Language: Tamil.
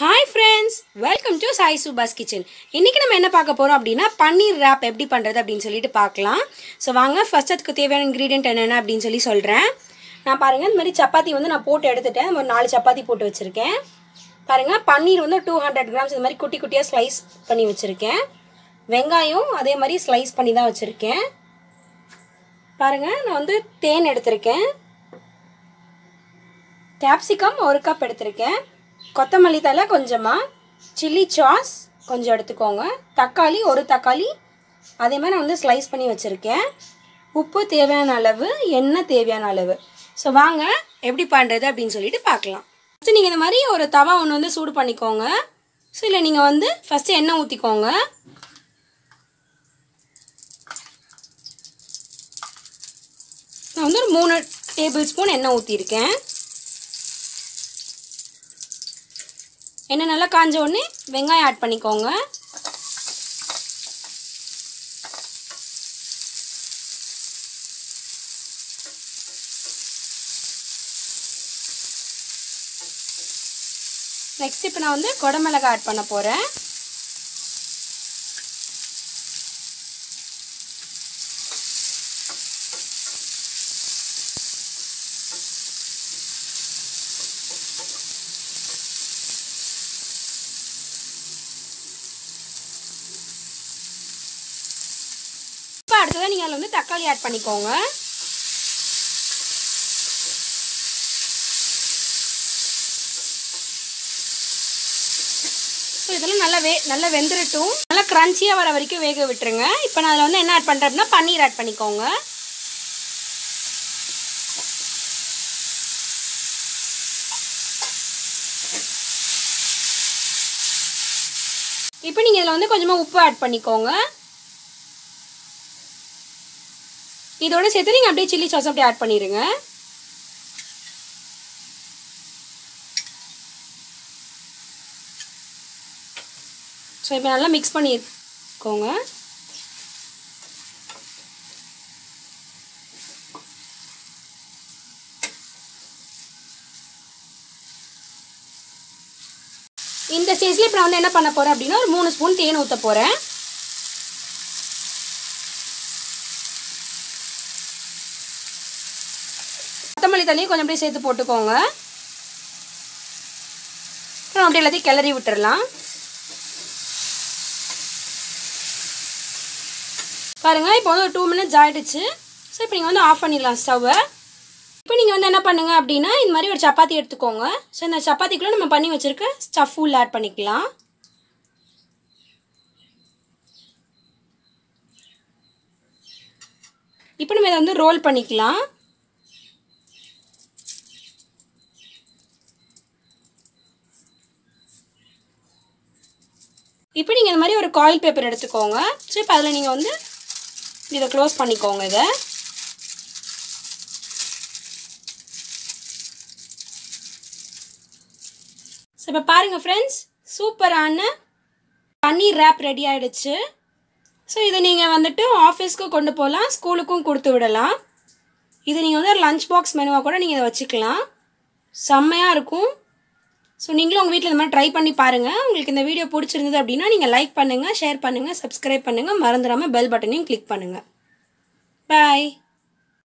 Hi friends welcome to Sai Subha's kitchen இன்றைக்கி நம்ம என்ன பார்க்க போகிறோம் அப்படின்னா பன்னீர் ரேப் எப்படி பண்ணுறது அப்படின்னு சொல்லிட்டு பார்க்கலாம். ஸோ வாங்க ஃபஸ்ட் அதுக்கு தேவையான இன்க்ரீடியன்ட் என்னென்ன அப்படின்னு சொல்லி சொல்கிறேன் நான் பாருங்கள் இந்த மாதிரி சப்பாத்தி வந்து நான் போட்டு எடுத்துட்டேன். ஒரு நாலு சப்பாத்தி போட்டு வச்சுருக்கேன். பாருங்கள் பன்னீர் வந்து டூ ஹண்ட்ரட் கிராம்ஸ் இது மாதிரி குட்டி குட்டியாக ஸ்லைஸ் பண்ணி வச்சுருக்கேன். வெங்காயம் அதே மாதிரி ஸ்லைஸ் பண்ணி தான் வச்சுருக்கேன். பாருங்கள் நான் வந்து தேன் எடுத்திருக்கேன். கேப்சிகம் ஒரு கப் எடுத்திருக்கேன். கொத்தமல்லி தலை கொஞ்சமாக சில்லி சாஸ் கொஞ்சம் எடுத்துக்கோங்க. தக்காளி ஒரு தக்காளி. அதே மாதிரி நான் வந்து ஸ்லைஸ் பண்ணி வச்சுருக்கேன். உப்பு தேவையான அளவு எண்ணெய் தேவையான அளவு. ஸோ வாங்க எப்படி பண்ணுறது அப்படின்னு சொல்லிட்டு பார்க்கலாம். ஃபஸ்ட்டு நீங்கள் இந்த மாதிரி ஒரு தவா ஒன்று வந்து சூடு பண்ணிக்கோங்க. ஸோ இல்லை நீங்கள் வந்து ஃபஸ்ட்டு எண்ணெய் ஊற்றிக்கோங்க நான் வந்து ஒரு மூணு டேபிள் ஸ்பூன் எண்ணெய் ஊற்றிருக்கேன் எண்ணெய் நல்லா காஞ்ச உடனே வெங்காயம் ஆட் பண்ணிக்கோங்க. நெக்ஸ்ட் இப்போ நான் வந்து கொடமிளகா ஆட் பண்ண போகிறேன் இப்போ அடுத்ததாக நீங்கள் அதில் வந்து தக்காளி ஆட் பண்ணிக்கோங்க. ஸோ இதெல்லாம் நல்லா வே நல்லா வெந்துடட்டும் நல்லா க்ரன்ச்சியாக வர வரைக்கும் வேக விட்டுருங்க. இப்போ நான் அதில் வந்து என்ன ஆட் பண்ணுறேன் அப்படின்னா பன்னீர் ஆட் பண்ணிக்கோங்க. இப்போ நீங்கள் இதில் வந்து கொஞ்சமாக உப்பு ஆட் பண்ணிக்கோங்க. இதோட சேர்த்து நீங்கள் அப்படியே சில்லி சாஸ் அப்படியே ஆட் பண்ணிடுங்க ஸோ இப்போ நல்லா மிக்ஸ் பண்ணிக்கோங்க. இந்த ஸ்டேஜில் இப்போ நான் வந்து என்ன பண்ண போகிறேன் அப்படின்னா ஒரு மூணு ஸ்பூன் தேன் ஊற்ற போகிறேன் கொத்தமல்லி தண்ணியும் கொஞ்சம் அப்படியே சேர்த்து போட்டுக்கோங்க. அப்புறம் அப்படியே எல்லாத்தையும் கிளறி விட்டுறலாம். பாருங்கள் இப்போ வந்து ஒரு டூ மினிட்ஸ் ஆகிடுச்சு ஸோ இப்போ நீங்கள் வந்து ஆஃப் பண்ணிடலாம் ஸ்டவ்வை இப்போ நீங்கள் வந்து என்ன பண்ணுங்க அப்படின்னா இந்த மாதிரி ஒரு சப்பாத்தி எடுத்துக்கோங்க. ஸோ இந்த சப்பாத்திக்குள்ளே நம்ம பண்ணி வச்சுருக்க ஸ்டஃப் உள்ள ஆட் பண்ணிக்கலாம். இப்போ நம்ம இதை வந்து ரோல் பண்ணிக்கலாம். இப்போ நீங்கள் இந்த மாதிரி ஒரு காயில் பேப்பர் எடுத்துக்கோங்க. ஸோ இப்போ அதில் நீங்கள் வந்து இதை க்ளோஸ் பண்ணிக்கோங்க இதை. ஸோ இப்போ பாருங்கள் ஃப்ரெண்ட்ஸ் சூப்பரான பன்னீர் ரேப் ரெடி ஆகிடுச்சு ஸோ இதை நீங்கள் வந்துட்டு ஆஃபீஸ்க்கு கொண்டு போகலாம் ஸ்கூலுக்கும் கொடுத்து விடலாம். இது நீங்கள் வந்து லஞ்ச் பாக்ஸ் மெனுவாக கூட நீங்கள் இதை வச்சுக்கலாம். செம்மையாக இருக்கும். ஸோ நீங்களும் உங்கள் வீட்டில் இந்த மாதிரி ட்ரை பண்ணி பாருங்கள் உங்களுக்கு இந்த வீடியோ பிடிச்சிருந்தது அப்படின்னா நீங்கள் லைக் பண்ணுங்கள் ஷேர் பண்ணுங்கள் சப்ஸ்கிரைப் பண்ணுங்கள் மறந்துடாமல் பெல் பட்டனையும் கிளிக் பண்ணுங்கள் பாய்